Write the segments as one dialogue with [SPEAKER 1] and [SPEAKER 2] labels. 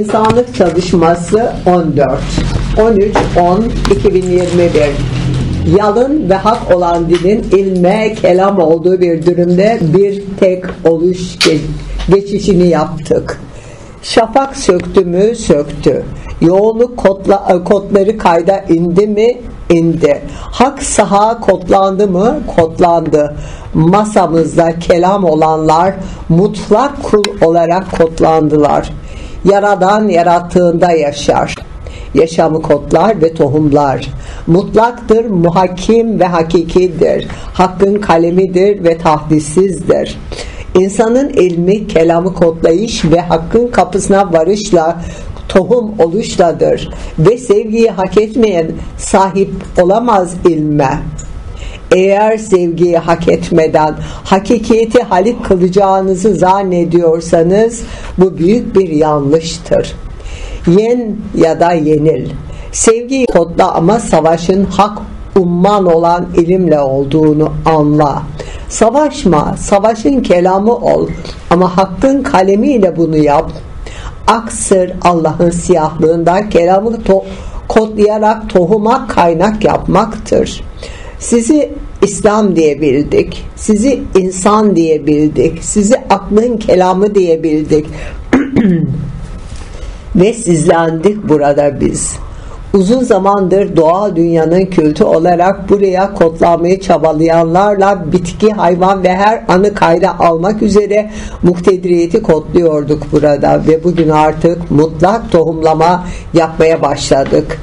[SPEAKER 1] İnsanlık Çalışması 14 13 10 2021 Yalın ve hak olan dinin ilme kelam olduğu bir durumda bir tek oluş geçişini yaptık. Şafak söktü mü söktü. Yoğunluk kodla, kodları kayda indi mi indi. Hak saha kodlandı mı kodlandı. Masamızda kelam olanlar mutlak kul olarak kodlandılar Yaradan yarattığında yaşar. Yaşamı kodlar ve tohumlar. Mutlaktır, muhakim ve hakikidir. Hakkın kalemidir ve tahdissizdir. İnsanın ilmi, kelamı kodlayış ve hakkın kapısına varışla tohum oluşladır ve sevgiyi hak etmeyen sahip olamaz ilme. Eğer sevgiyi hak etmeden hakikiyeti halik kılacağınızı zannediyorsanız bu büyük bir yanlıştır. Yen ya da yenil. Sevgiyi kodla ama savaşın hak umman olan ilimle olduğunu anla. Savaşma, savaşın kelamı ol ama hakkın kalemiyle bunu yap. Aksır Allah'ın siyahlığından kelamı to- kodlayarak tohuma kaynak yapmaktır. Sizi İslam diye bildik. Sizi insan diye bildik. Sizi aklın kelamı diye bildik. Ve sizlendik burada biz. Uzun zamandır doğal dünyanın kültü olarak buraya kodlanmayı çabalayanlarla bitki, hayvan ve her anı kayda almak üzere muhtediriyeti kodluyorduk burada ve bugün artık mutlak tohumlama yapmaya başladık.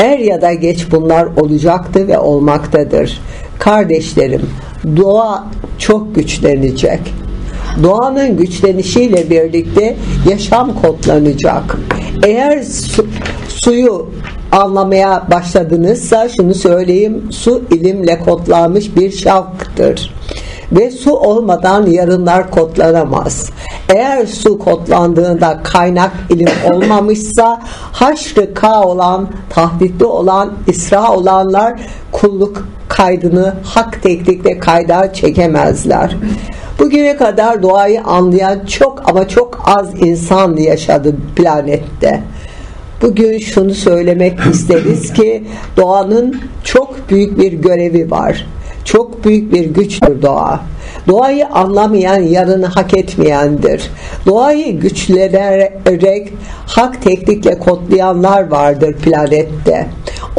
[SPEAKER 1] Er ya da geç bunlar olacaktı ve olmaktadır. Kardeşlerim, doğa çok güçlenecek. Doğanın güçlenişiyle birlikte yaşam kodlanacak. Eğer su, suyu anlamaya başladınızsa şunu söyleyeyim su ilimle kodlanmış bir şavktır ve su olmadan yarınlar kodlanamaz. Eğer su kodlandığında kaynak ilim olmamışsa haşrı ka olan, tahditli olan, isra olanlar kulluk kaydını hak teknikle kayda çekemezler. Bugüne kadar doğayı anlayan çok ama çok az insan yaşadı planette. Bugün şunu söylemek isteriz ki doğanın çok büyük bir görevi var. Çok büyük bir güçtür doğa. Doğayı anlamayan yarını hak etmeyendir. Doğayı güçlenerek hak teknikle kodlayanlar vardır planette.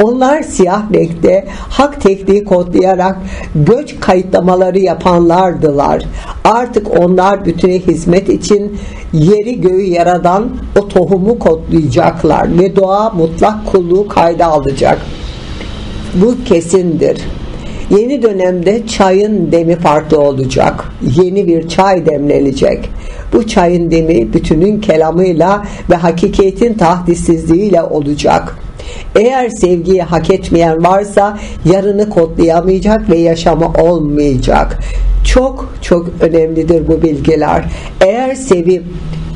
[SPEAKER 1] Onlar siyah renkte hak tekniği kodlayarak göç kayıtlamaları yapanlardılar. Artık onlar bütüne hizmet için yeri göğü yaradan o tohumu kodlayacaklar ve doğa mutlak kulluğu kayda alacak. Bu kesindir. Yeni dönemde çayın demi farklı olacak. Yeni bir çay demlenecek. Bu çayın demi bütünün kelamıyla ve hakikatin tahdissizliğiyle olacak. Eğer sevgiyi hak etmeyen varsa yarını kodlayamayacak ve yaşamı olmayacak. Çok çok önemlidir bu bilgiler. Eğer sevip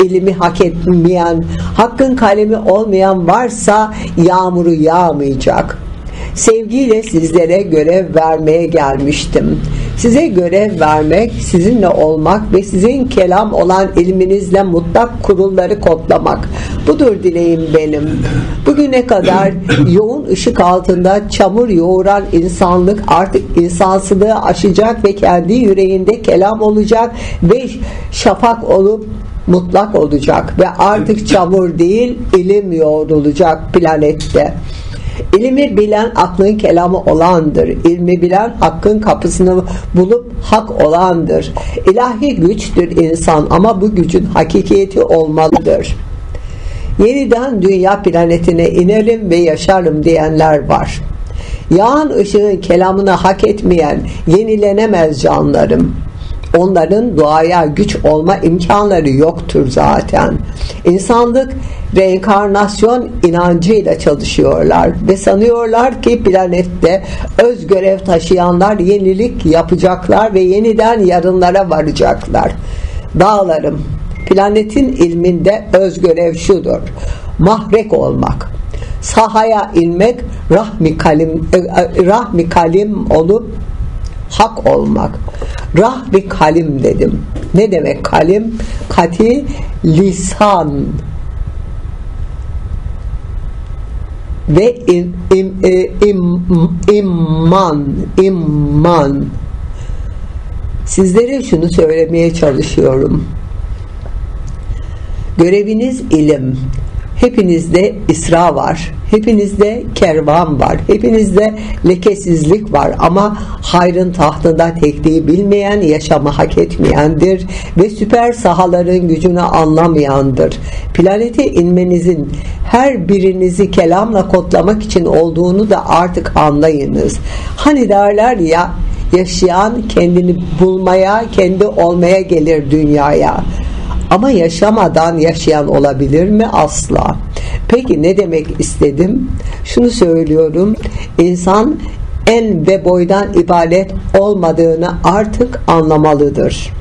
[SPEAKER 1] ilimi hak etmeyen, hakkın kalemi olmayan varsa yağmuru yağmayacak sevgiyle sizlere görev vermeye gelmiştim. Size görev vermek, sizinle olmak ve sizin kelam olan ilminizle mutlak kurulları kodlamak. Budur dileğim benim. Bugüne kadar yoğun ışık altında çamur yoğuran insanlık artık insansılığı aşacak ve kendi yüreğinde kelam olacak ve şafak olup mutlak olacak ve artık çamur değil ilim yoğrulacak planette. İlmi bilen aklın kelamı olandır. İlmi bilen hakkın kapısını bulup hak olandır. İlahi güçtür insan ama bu gücün hakikiyeti olmalıdır. Yeniden dünya planetine inelim ve yaşarım diyenler var. Yağan ışığın kelamını hak etmeyen yenilenemez canlarım onların doğaya güç olma imkanları yoktur zaten. İnsanlık reenkarnasyon inancıyla çalışıyorlar ve sanıyorlar ki planette öz görev taşıyanlar yenilik yapacaklar ve yeniden yarınlara varacaklar. Dağlarım, planetin ilminde öz görev şudur. Mahrek olmak, sahaya inmek, rahmi kalim, e, e, rahmi kalim olup hak olmak. Rahbi kalim dedim. Ne demek kalim? Kati lisan ve im, im, e, im, imman imman sizlere şunu söylemeye çalışıyorum göreviniz ilim hepinizde isra var. Hepinizde kervan var. Hepinizde lekesizlik var. Ama hayrın tahtında tekliği bilmeyen yaşamı hak etmeyendir ve süper sahaların gücünü anlamayandır. Planete inmenizin her birinizi kelamla kodlamak için olduğunu da artık anlayınız. Hani derler ya yaşayan kendini bulmaya kendi olmaya gelir dünyaya ama yaşamadan yaşayan olabilir mi? Asla. Peki ne demek istedim? Şunu söylüyorum. İnsan en ve boydan ibaret olmadığını artık anlamalıdır.